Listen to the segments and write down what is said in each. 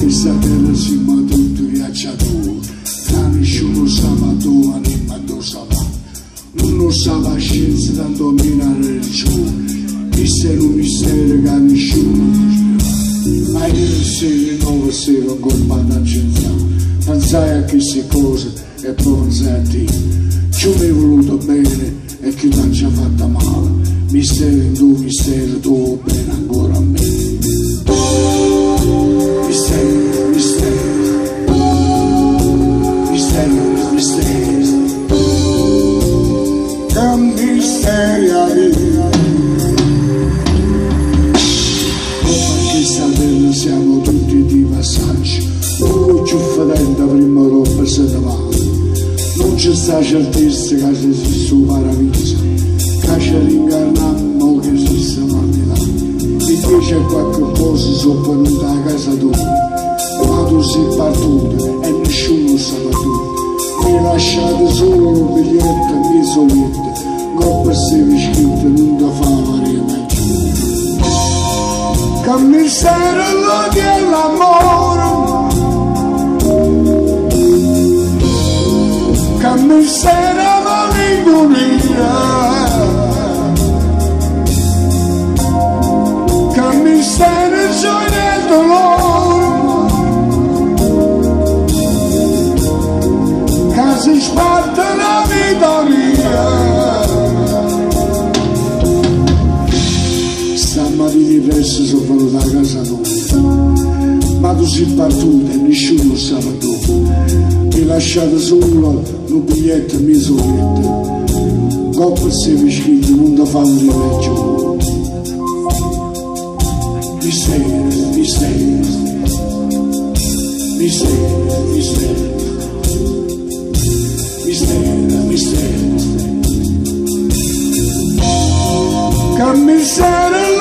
questa terra si tutto ghiacciato tra nessuno sa ma tu anima tu sa non lo sa scienza tanto meno la religione questo è un mistero che nessuno ma io non sei nuovo sei un colpato a scienza. Pensai a queste cose e poi pensai a te. Ci mi hai voluto bene e che non ci ha fatto male? Mistero in tu mistero tu bene ancora prima roba se ne va. Non c'è sta certezza che si su paradiso che ci rincarniamo che si sta là e qui c'è qualche cosa sopra a casa tua. Ma tu sei partito e nessuno sa tu mi lasciate solo un biglietto e mi solito coppa si scritto non da fa Maria Maggiore che mistero lo di l'amore será malingonia Camisera gioia e dolore Casi sparta la vita mia eu vou sono venuto a casa nostra ma così battuta e nessuno sapeva dove mi lasciate solo no bilhete misolete, qual percebe escrito mundo fama lecho. Mistério, mistério, mistério, mistério, mistério, mistério. Come and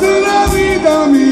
De la vida mía.